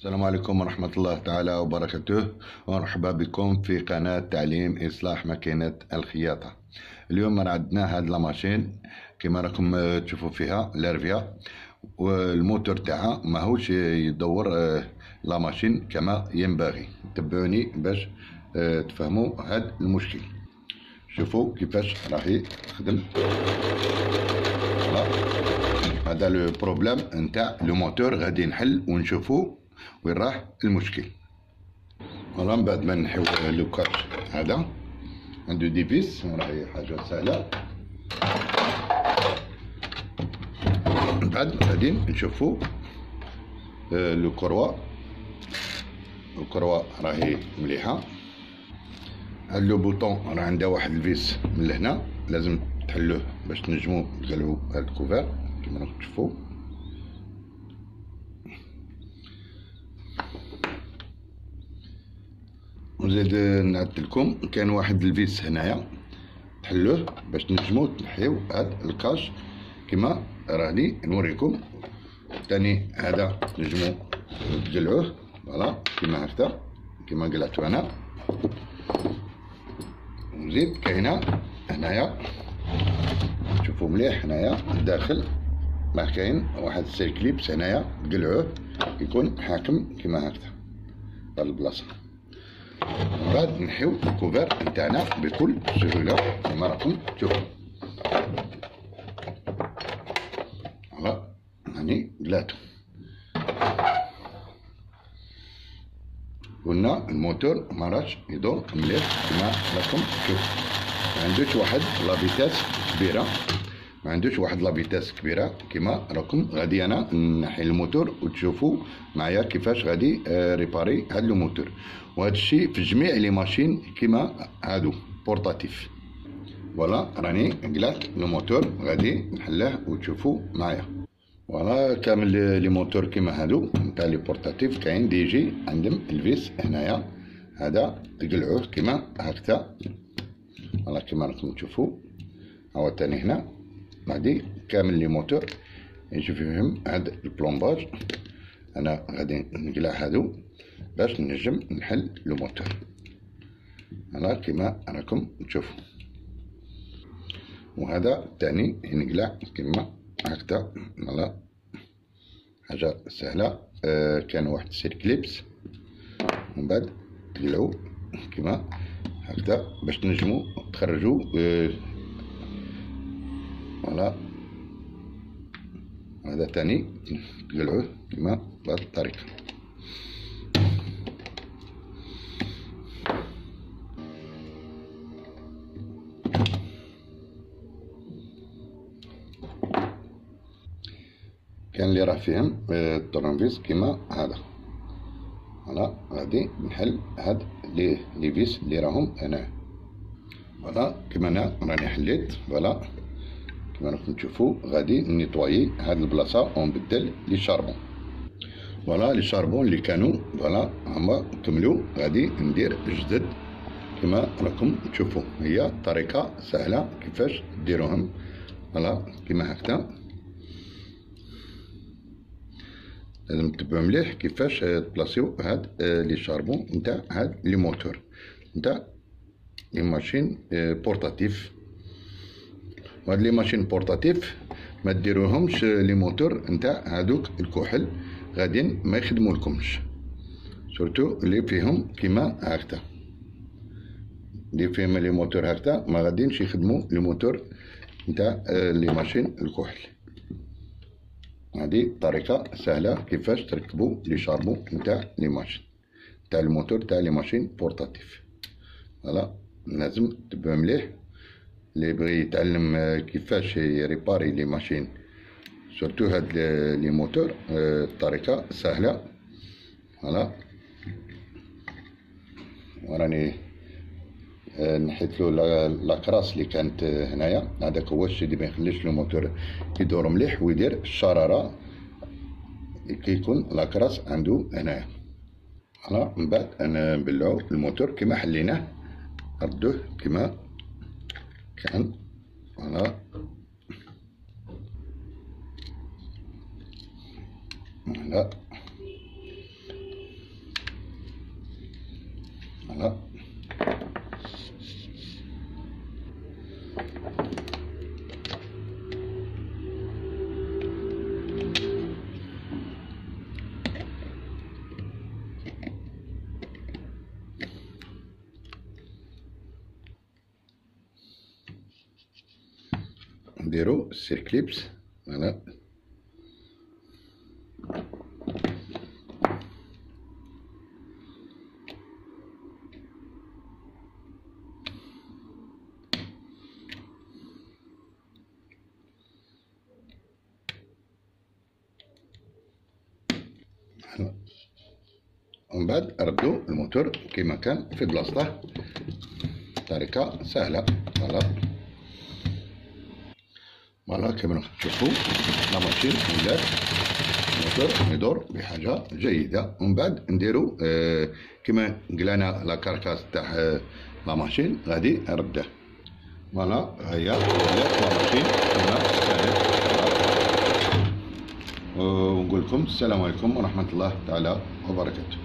السلام عليكم ورحمة الله تعالى وبركاته. ومرحبا بكم في قناة تعليم إصلاح ماكينة الخياطة. اليوم عندنا هاد لاماشين كما راكم تشوفوا فيها لارفيا والموتور تاعها ماهوش يدور آه، لاماشين كما ينبغي. تبعوني باش آه، تفهموا هاد المشكل. شوفوا كيفاش راهي تخدم. هذا le problème نتاع le moteur غادي نحل ونشوفوا وين راح المشكل. voilà من بعد ما نحيو le cache هذا. عنده des vis راهي حاجة سهلة. من بعد غادي نشوفو آه، la courroie ال courroie راهي مليحة. هاد le bouton راه عندها واحد ال vis من لهنا. لازم تحلوه باش تنجمو تقلعو هاد ال couvert كيما راكم تشوفو. ونزيد نعدلكم كان واحد ال vis هنايا تحلوه باش نجمو تنحيو هاد ال cache. كما راني نوريكم. تاني هذا نجمو تقلعوه voilà كما هكذا كما قلعتو أنا. ونزيد كاينة هنايا. شوفوا مليح هنايا الداخل ما كاين واحد ال circlips هنايا تقلعوه يكون حاكم كما هكذا. البلاصة بعد نحيو ال couvert نتاعنا بكل سهولة كما راكم تشوفوا voilà هاني قلعتو قلنا الموتور ما راش يدور مليح كما راكم. تشوفوا عندوش واحد la vitesse كبيرة. ما عندوش واحد la vitesse كبيرة كيما راكم غادي أنا نحي الموتور وتشوفوا معايا كيفاش غادي آه، réparer هاد الموتور وهذا الشيء في جميع les machines كيما هادو portatives. voilà راني قلعت الموتور غادي نحلاه وتشوفوا معايا. voilà كامل les moteurs كيما هادو نتاع les portatives كاين. دي جي عندهم ال vis هنايا. هذا تقلعوه كيما هكذا. voilà كيما راكم تشوفوا. هو تاني هنا. بعدي كامل les moteurs. يجي فيهم هاد ال plombage أنا غادي نقلع هادو باش نجم نحل le moteur. هانا كما راكم تشوفوا. وهذا الثاني ينقلع كما هكذا. voilà حاجة سهلة. آه كان واحد السيركليبس ومن بعد تقلعو كما هكذا باش تنجمو تخرجوا آه هذا تاني. تقلعوه كما بهذه الطريقة كان اللي راه فيهم الترونفيس كيما هذا. voilà غادي نحل هاد les les vis اللي راهم هنا. voilà كيما أنا راني حليت. voilà. كما راكم تشوفوا غادي نيطوايي هاد البلاصة ونبدل les charbons. voilà les charbons اللي كانوا voilà هما كملوا غادي ندير جدد كما راكم تشوفوا هي طريقة سهلة كيفاش ديروهم. voilà كما هكذا. لازم تبعوا مليح كيفاش تبلاصيو هاد les charbons نتاع هاد les moteurs. نتاع les machines portatives. وهاد les machines portatives ما ديروهمش les moteurs نتاع هادوك الكحل غاديين ما يخدموا لكمش surtout اللي فيهم كيما هكذا. اللي فيهم les moteurs هكذا ما غاديينش يخدموا les moteurs نتاع آه، les machines الكحل. هذه طريقة سهلة كيفاش تركبوا les charbons نتاع les machines نتاع الموتور تاع les machines portatives. voilà لازم تبعوا مليح. اللي بغي يتعلم آه، كيفاش ي réparer les machines. surtout هاد les moteurs آه، الطريقة سهلة. فوالا. وراني آه، نحيت له لاكراس اللي كانت هنايا. هذاك هو الشيء اللي ما يخليش لو موتور يدور مليح ويدير الشرارة كي يكون لاكراس عنده هنايا. فوالا. من بعد نبلعو الموتور كما حليناه ردوه كما cản khoảng đó. Khoảng đó. Khoảng đó. نديرو ال circlips voilà ومن بعد ردوا الموتور كما كان في بلاصته بطريقة سهلة voilà voilà كما تشوفوا la machine ولات الموتور يدور بحاجة جيدة ومن بعد نديرو كما قلنا la carcasse تاع la machine غادي نرده voilà ولات la machine ونقول لكم السلام عليكم ورحمة الله تعالى وبركاته